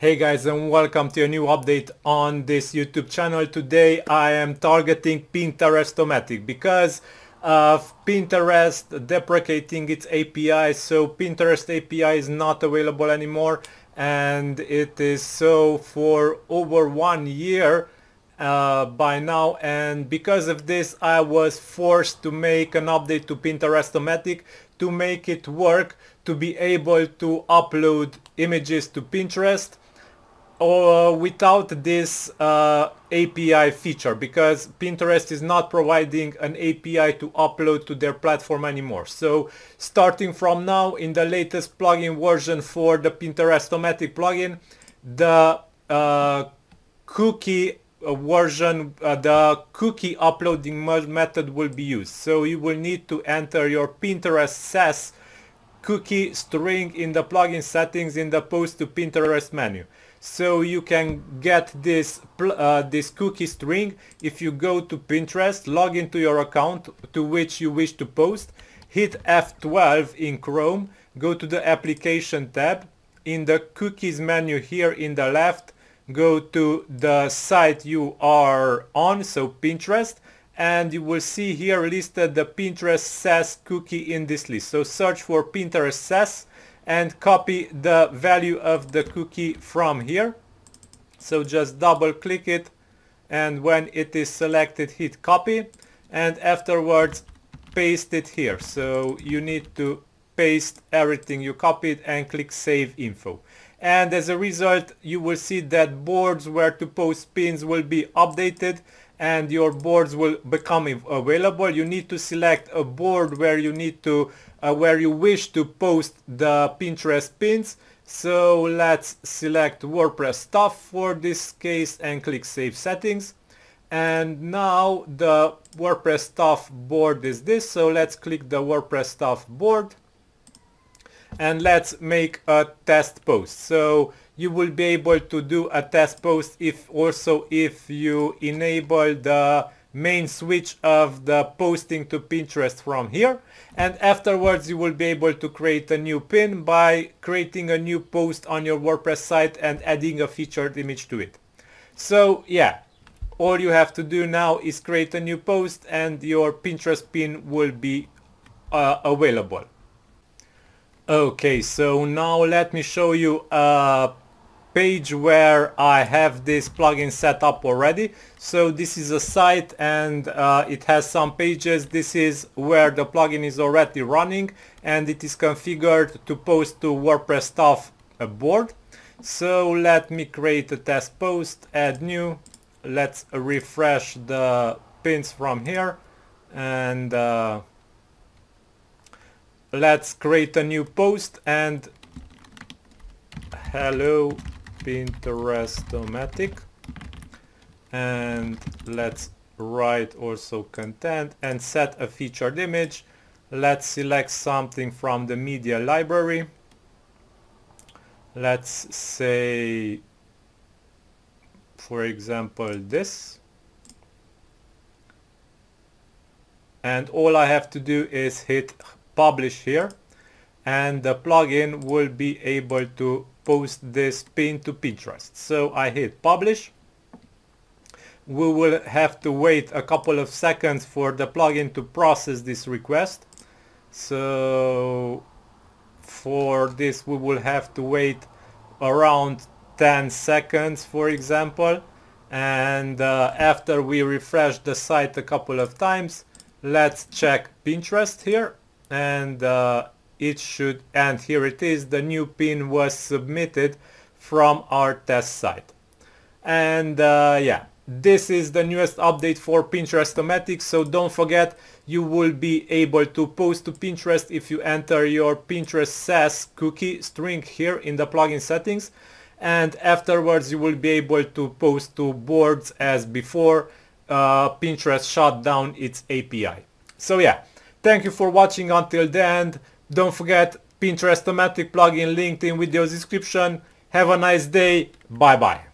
Hey guys and welcome to a new update on this YouTube channel. Today I am targeting Pinterestomatic because of Pinterest deprecating its API so Pinterest API is not available anymore and it is so for over one year uh, by now and because of this I was forced to make an update to Pinterestomatic to make it work to be able to upload images to Pinterest or without this uh, API feature because Pinterest is not providing an API to upload to their platform anymore. So starting from now in the latest plugin version for the Pinterestomatic plugin, the uh, cookie uh, version, uh, the cookie uploading method will be used. So you will need to enter your Pinterest sass cookie string in the plugin settings in the post to Pinterest menu so you can get this uh, this cookie string if you go to Pinterest log into your account to which you wish to post hit F12 in Chrome go to the application tab. In the cookies menu here in the left go to the site you are on so Pinterest and you will see here listed the Pinterest sass cookie in this list. So search for Pinterest sass and copy the value of the cookie from here. So just double click it and when it is selected hit copy and afterwards paste it here. So you need to paste everything you copied and click save info. And as a result you will see that boards where to post pins will be updated and your boards will become available. You need to select a board where you need to, uh, where you wish to post the Pinterest pins. So let's select WordPress stuff for this case and click Save Settings. And now the WordPress stuff board is this. So let's click the WordPress stuff board and let's make a test post. So you will be able to do a test post if also if you enable the main switch of the posting to Pinterest from here and afterwards you will be able to create a new pin by creating a new post on your WordPress site and adding a featured image to it. So yeah, all you have to do now is create a new post and your Pinterest pin will be uh, available. Okay, so now let me show you a page where I have this plugin set up already. So this is a site and uh, it has some pages. This is where the plugin is already running and it is configured to post to WordPress stuff a board. So let me create a test post, add new. Let's refresh the pins from here and uh, let's create a new post and hello Pinterestomatic and let's write also content and set a featured image. Let's select something from the media library. Let's say for example this. And all I have to do is hit publish here and the plugin will be able to post this pin to Pinterest. So I hit publish. We will have to wait a couple of seconds for the plugin to process this request. So for this we will have to wait around 10 seconds for example and uh, after we refresh the site a couple of times let's check Pinterest here and uh, it should and here it is the new pin was submitted from our test site and uh, yeah this is the newest update for Pinterestomatic so don't forget you will be able to post to Pinterest if you enter your Pinterest sass cookie string here in the plugin settings and afterwards you will be able to post to boards as before uh, Pinterest shut down its API. So yeah, thank you for watching until the end. Don't forget Pinterestomatic plugin linked in video description. Have a nice day. Bye bye.